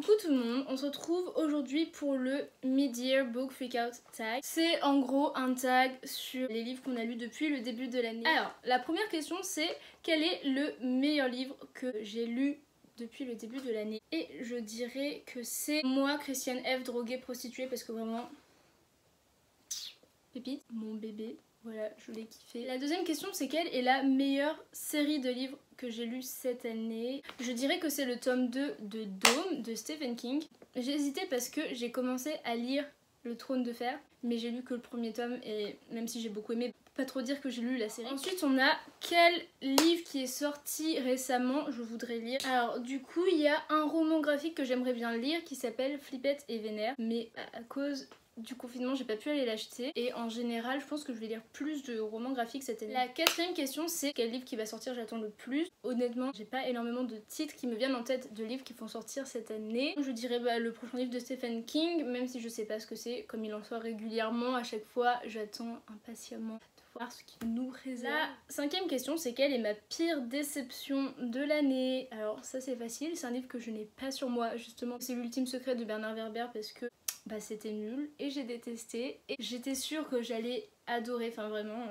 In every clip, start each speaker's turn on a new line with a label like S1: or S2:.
S1: Coucou tout le monde, on se retrouve aujourd'hui pour le Mid-Year Book Freakout Tag. C'est en gros un tag sur les livres qu'on a lus depuis le début de l'année. Alors, la première question c'est quel est le meilleur livre que j'ai lu depuis le début de l'année? Et je dirais que c'est moi, Christiane F, droguée, prostituée, parce que vraiment... Pépite, mon bébé. Voilà, je l'ai kiffé. La deuxième question, c'est quelle est la meilleure série de livres que j'ai lu cette année? Je dirais que c'est le tome 2 de Dome de Stephen King. J'ai hésité parce que j'ai commencé à lire Le Trône de Fer, mais j'ai lu que le premier tome et même si j'ai beaucoup aimé, pas trop dire que j'ai lu la série. Ensuite, on a quel livre qui est sorti récemment, je voudrais lire. Alors, du coup, il y a un roman graphique que j'aimerais bien lire qui s'appelle Flippette et Vénère, mais à cause du confinement, j'ai pas pu aller l'acheter. Et en général, je pense que je vais lire plus de romans graphiques cette année. La quatrième question, c'est quel livre qui va sortir j'attends le plus? Honnêtement, j'ai pas énormément de titres qui me viennent en tête de livres qui vont sortir cette année. Je dirais bah, le prochain livre de Stephen King, même si je sais pas ce que c'est, comme il en soit régulièrement, à chaque fois, j'attends impatiemment de voir ce qu'il nous réserve. La cinquième question, c'est quelle est ma pire déception de l'année? Alors ça c'est facile, c'est un livre que je n'ai pas sur moi justement. C'est l'ultime secret de Bernard Werber parce que bah c'était nul et j'ai détesté. Et j'étais sûre que j'allais adorer, enfin vraiment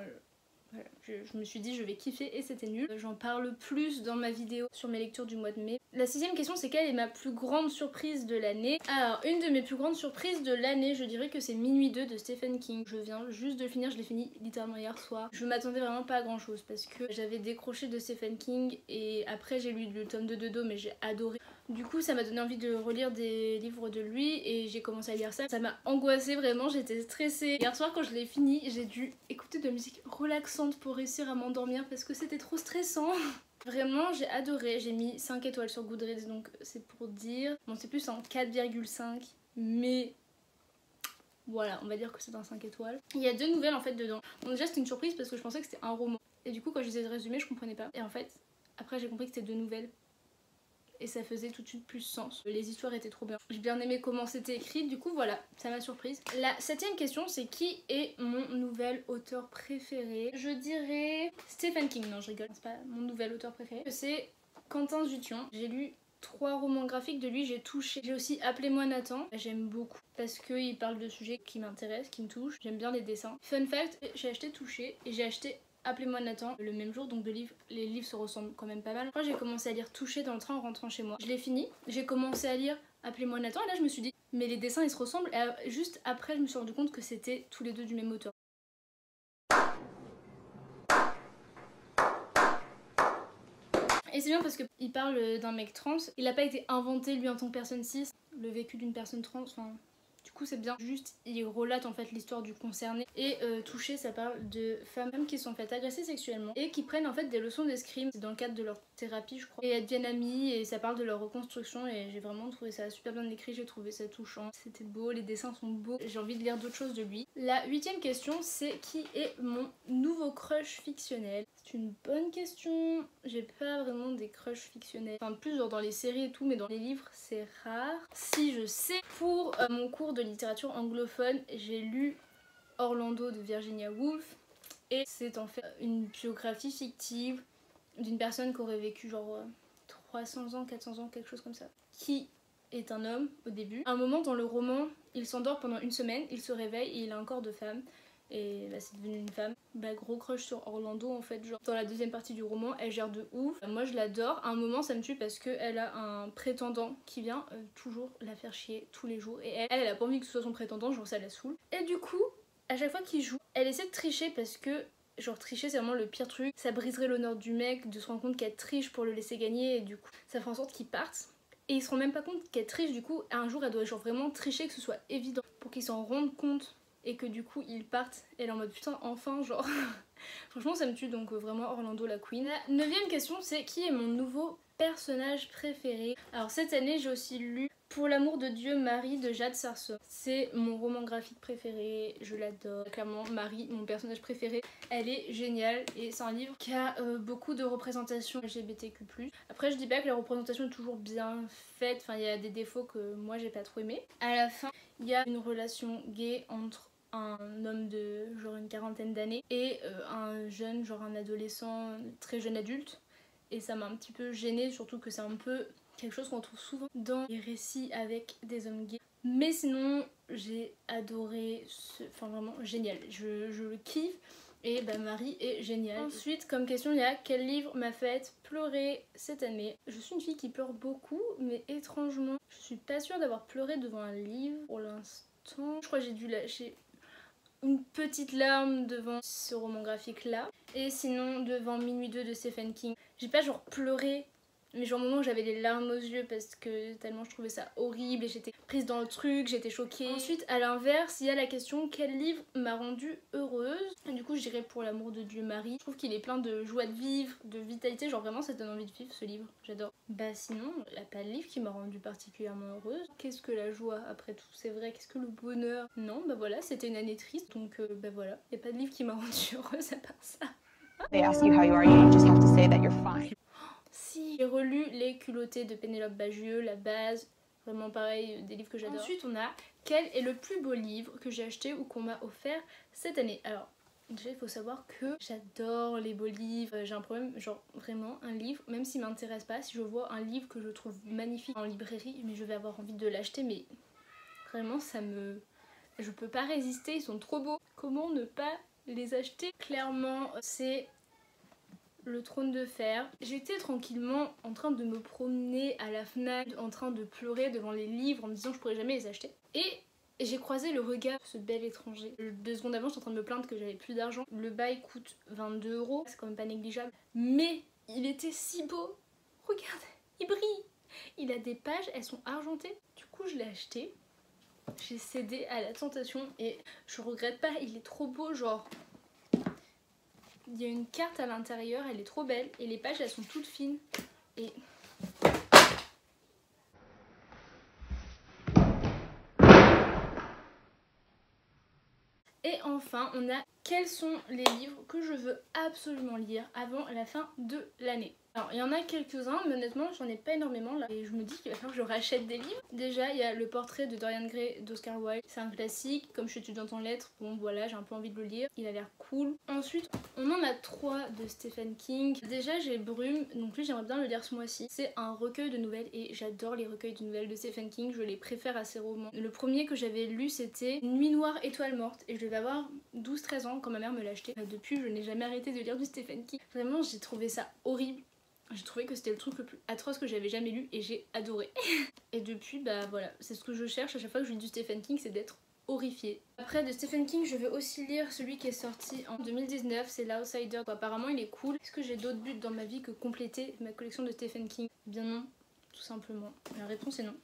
S1: euh, je, me suis dit je vais kiffer et c'était nul. J'en parle plus dans ma vidéo sur mes lectures du mois de mai. La sixième question c'est quelle est ma plus grande surprise de l'année? Alors une de mes plus grandes surprises de l'année je dirais que c'est Minuit 2 de Stephen King. Je viens juste de finir, je l'ai fini littéralement hier soir. Je m'attendais vraiment pas à grand chose parce que j'avais décroché de Stephen King et après j'ai lu le tome de Dodo mais j'ai adoré. Du coup ça m'a donné envie de relire des livres de lui et j'ai commencé à lire ça. Ça m'a angoissée vraiment, j'étais stressée. Hier soir quand je l'ai fini j'ai dû écouter de la musique relaxante pour réussir à m'endormir parce que c'était trop stressant. Vraiment j'ai adoré, j'ai mis 5 étoiles sur Goodreads donc c'est pour dire. Bon c'est plus en 4,5 mais voilà on va dire que c'est un 5 étoiles. Il y a deux nouvelles en fait dedans. Donc déjà c'était une surprise parce que je pensais que c'était un roman. Et du coup quand je lisais le résumé je comprenais pas. Et en fait après j'ai compris que c'était deux nouvelles et ça faisait tout de suite plus sens. Les histoires étaient trop bien. J'ai bien aimé comment c'était écrit, du coup voilà, ça m'a surprise. La septième question c'est qui est mon nouvel auteur préféré? Je dirais Stephen King, non je rigole, c'est pas mon nouvel auteur préféré. C'est Quentin Dution. J'ai lu trois romans graphiques de lui, j'ai touché. J'ai aussi Appelez-moi Nathan, j'aime beaucoup parce qu'il parle de sujets qui m'intéressent, qui me touchent. J'aime bien les dessins. Fun fact, j'ai acheté Touché et j'ai acheté Appelez-moi Nathan le même jour, donc les livres se ressemblent quand même pas mal. Quand j'ai commencé à lire Touché dans le train en rentrant chez moi, je l'ai fini, j'ai commencé à lire Appelez-moi Nathan et là je me suis dit, mais les dessins ils se ressemblent et juste après je me suis rendu compte que c'était tous les deux du même auteur. Et c'est bien parce qu'il parle d'un mec trans, il a pas été inventé lui en tant que personne cis, le vécu d'une personne trans, enfin c'est bien. Juste il relate en fait l'histoire du concerné et euh, touché ça parle de femmes qui sont faites agresser sexuellement et qui prennent en fait des leçons d'escrime dans le cadre de leur thérapie je crois. Et elles deviennent amies et ça parle de leur reconstruction et j'ai vraiment trouvé ça super bien écrit, j'ai trouvé ça touchant. C'était beau, les dessins sont beaux, j'ai envie de lire d'autres choses de lui. La huitième question c'est qui est mon nouveau crush fictionnel? C'est une bonne question. J'ai pas vraiment des crushs fictionnels. Enfin plus genre dans les séries et tout mais dans les livres c'est rare. Si je sais pour euh, mon cours de littérature anglophone, j'ai lu Orlando de Virginia Woolf et c'est en fait une biographie fictive d'une personne qui aurait vécu genre 300 ans, 400 ans, quelque chose comme ça, qui est un homme au début. À un moment dans le roman, il s'endort pendant une semaine, il se réveille et il a un corps de femme. Et là c'est devenu une femme. Bah gros crush sur Orlando en fait, genre dans la deuxième partie du roman, elle gère de ouf. Moi je l'adore, à un moment ça me tue parce qu'elle a un prétendant qui vient euh, toujours la faire chier tous les jours. Et elle, elle, a pas envie que ce soit son prétendant, genre ça la saoule. Et du coup, à chaque fois qu'il joue, elle essaie de tricher parce que genre tricher c'est vraiment le pire truc. Ça briserait l'honneur du mec de se rendre compte qu'elle triche pour le laisser gagner et du coup ça fait en sorte qu'il parte. Et il se rend même pas compte qu'elle triche du coup un jour elle doit genre vraiment tricher que ce soit évident pour qu'il s'en rende compte et que du coup ils partent et elle est en mode putain enfin genre. Franchement ça me tue donc euh, vraiment Orlando la queen. Neuvième question c'est qui est mon nouveau personnage préféré? Alors cette année j'ai aussi lu pour l'amour de Dieu, Marie de Jade Sarso. C'est mon roman graphique préféré, je l'adore. Clairement, Marie, mon personnage préféré, elle est géniale et c'est un livre qui a euh, beaucoup de représentations LGBTQ+. Après, je dis pas que la représentation est toujours bien faite, enfin il y a des défauts que moi j'ai pas trop aimé. À la fin, il y a une relation gay entre un homme de genre une quarantaine d'années et euh, un jeune, genre un adolescent, très jeune adulte. Et ça m'a un petit peu gênée, surtout que c'est un peu quelque chose qu'on trouve souvent dans les récits avec des hommes gays. Mais sinon, j'ai adoré ce... Enfin vraiment génial, je, je le kiffe. Et bah Marie est géniale. Ensuite, comme question, il y a quel livre m'a fait pleurer cette année? Je suis une fille qui pleure beaucoup, mais étrangement, je suis pas sûre d'avoir pleuré devant un livre pour l'instant. Je crois que j'ai dû lâcher une petite larme devant ce roman graphique là. Et sinon, devant Minuit 2 de Stephen King. J'ai pas genre pleuré mais genre au moment où j'avais les larmes aux yeux parce que tellement je trouvais ça horrible et j'étais prise dans le truc, j'étais choquée. Ensuite à l'inverse, il y a la question quel livre m'a rendue heureuse? Du coup je dirais pour l'amour de Dieu Marie. Je trouve qu'il est plein de joie de vivre, de vitalité, genre vraiment ça donne envie de vivre ce livre, j'adore. Bah sinon, il n'y a pas de livre qui m'a rendue particulièrement heureuse. Qu'est-ce que la joie après tout? C'est vrai, qu'est-ce que le bonheur? Non, bah voilà, c'était une année triste donc euh, bah voilà, il n'y a pas de livre qui m'a rendue heureuse à part ça. They ask you how you are, you just have to say that you're fine. J'ai relu Les culottés de Pénélope Bagieux, La base, vraiment pareil, des livres que j'adore. Ensuite, on a Quel est le plus beau livre que j'ai acheté ou qu'on m'a offert cette année? Alors, déjà, il faut savoir que j'adore les beaux livres. J'ai un problème, genre vraiment, un livre, même s'il m'intéresse pas, si je vois un livre que je trouve magnifique en librairie, mais je vais avoir envie de l'acheter, mais vraiment, ça me. Je peux pas résister, ils sont trop beaux. Comment ne pas les acheter? Clairement, c'est le trône de fer. J'étais tranquillement en train de me promener à la FNAC, en train de pleurer devant les livres en me disant que je pourrais jamais les acheter. Et j'ai croisé le regard de ce bel étranger. Deux secondes avant, j'étais en train de me plaindre que j'avais plus d'argent. Le bail coûte 22 euros, c'est quand même pas négligeable. Mais il était si beau. Regarde, il brille. Il a des pages, elles sont argentées. Du coup, je l'ai acheté. J'ai cédé à la tentation et je regrette pas, il est trop beau, genre il y a une carte à l'intérieur, elle est trop belle et les pages elles sont toutes fines. Et Et enfin, on a quels sont les livres que je veux absolument lire avant la fin de l'année. Alors, il y en a quelques-uns, mais honnêtement, j'en ai pas énormément là. Et je me dis qu'il va falloir que je rachète des livres. Déjà, il y a le portrait de Dorian Gray d'Oscar Wilde. C'est un classique. Comme je suis étudiante en lettres, bon voilà, j'ai un peu envie de le lire. Il a l'air cool. Ensuite, on en a trois de Stephen King. Déjà, j'ai Brume, donc lui, j'aimerais bien le lire ce mois-ci. C'est un recueil de nouvelles et j'adore les recueils de nouvelles de Stephen King. Je les préfère à ses romans. Le premier que j'avais lu, c'était Nuit noire, étoile morte. Et je devais avoir 12-13 ans quand ma mère me l'a acheté. Depuis, je n'ai jamais arrêté de lire du Stephen King. Vraiment, j'ai trouvé ça horrible j'ai trouvé que c'était le truc le plus atroce que j'avais jamais lu et j'ai adoré. et depuis, bah voilà, c'est ce que je cherche à chaque fois que je lis du Stephen King, c'est d'être horrifiée. Après de Stephen King, je vais aussi lire celui qui est sorti en 2019, c'est L'Outsider. Apparemment, il est cool. Est-ce que j'ai d'autres buts dans ma vie que compléter ma collection de Stephen King? Bien non, tout simplement. La réponse est non.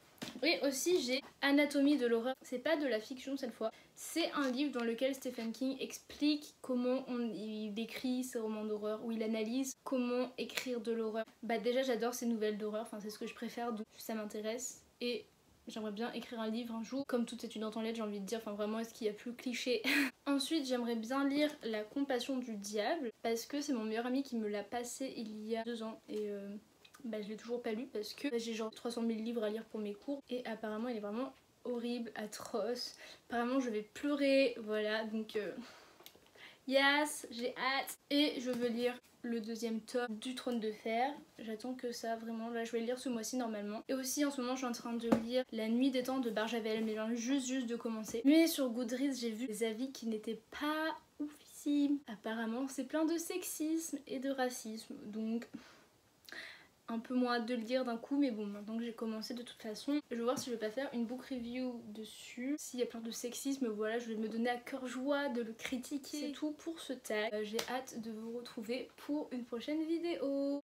S1: Oui, aussi j'ai Anatomie de l'horreur. C'est pas de la fiction cette fois. C'est un livre dans lequel Stephen King explique comment on, il écrit ses romans d'horreur, où il analyse comment écrire de l'horreur. Bah déjà j'adore ces nouvelles d'horreur, enfin c'est ce que je préfère, donc ça m'intéresse. Et J'aimerais bien écrire un livre un jour, comme toute étudiante en lettres, j'ai envie de dire, enfin vraiment, est-ce qu'il y a plus cliché? Ensuite, j'aimerais bien lire La compassion du diable, parce que c'est mon meilleur ami qui me l'a passé il y a deux ans, et euh, bah, je l'ai toujours pas lu parce que j'ai genre 300 000 livres à lire pour mes cours et apparemment il est vraiment horrible, atroce. Apparemment je vais pleurer, voilà donc euh, yes, j'ai hâte. Et je veux lire le deuxième tome du Trône de Fer. J'attends que ça, vraiment. Là, je vais le lire ce mois-ci normalement. Et aussi, en ce moment, je suis en train de lire La Nuit des Temps de Barjavel, mais j'ai juste, juste de commencer. Mais sur Goodreads, j'ai vu des avis qui n'étaient pas oufissimes. Apparemment, c'est plein de sexisme et de racisme. Donc, un peu moins de le dire d'un coup mais bon maintenant que j'ai commencé de toute façon je vais voir si je vais pas faire une book review dessus. S'il y a plein de sexisme voilà je vais me donner à cœur joie de le critiquer. C'est tout pour ce tag. Euh, j'ai hâte de vous retrouver pour une prochaine vidéo